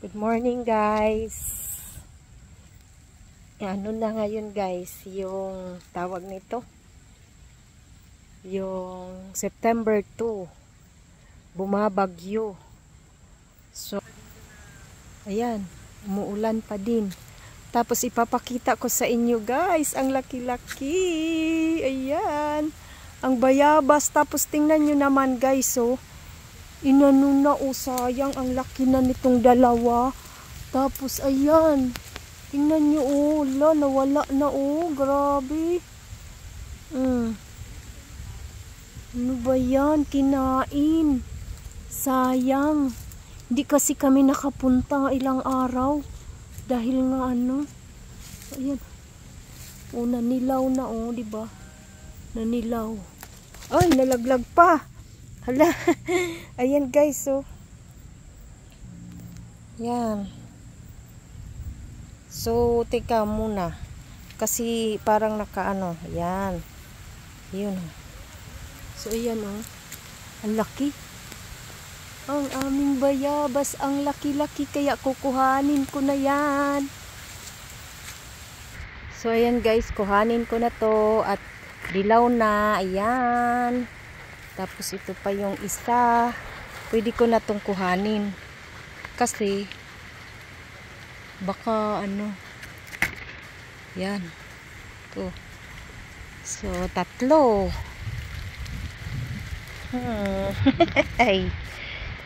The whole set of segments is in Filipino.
Good morning guys. Ano na ngayon guys, yung tawag nito. Yung September 2. Bumabagyo. So, ayan, umuulan pa din. Tapos ipapakita ko sa inyo guys, ang laki-laki. Ayan. Ang bayabas. Tapos tingnan nyo naman guys, oh inano na oh sayang ang laki na nitong dalawa. Tapos ayan. Tingnan nyo oh la nawala na oh grabe. Mm. ano ba yan? Kinain. Sayang. Hindi kasi kami nakapunta ilang araw. Dahil nga ano ayan. Oh nanilaw na oh ba? Nanilaw. Ay nalaglag pa Hala. Ayan guys, so. Yan. So, teka muna. Kasi parang nakaano. Yan. Yun. So, ayan oh. Ang laki. Ang aming bayabas. Ang laki-laki. Kaya kukuhanin ko na yan. So, ayan guys. Kuhanin ko na to. At dilaw na. Ayan. Tapos ito pa yung isa. Pwede ko na itong kuhanin. Kasi baka ano yan. Ito. So, tatlo. Hmm. Ay.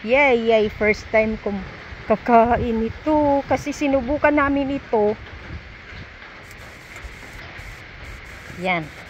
yay, yay. First time kong kakain ito. Kasi sinubukan namin ito. Yan.